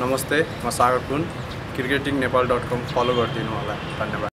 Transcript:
नमस्ते म सागर कुन। Cricketing Nepal dot com follow गरिदिनु होला। धन्यवाद।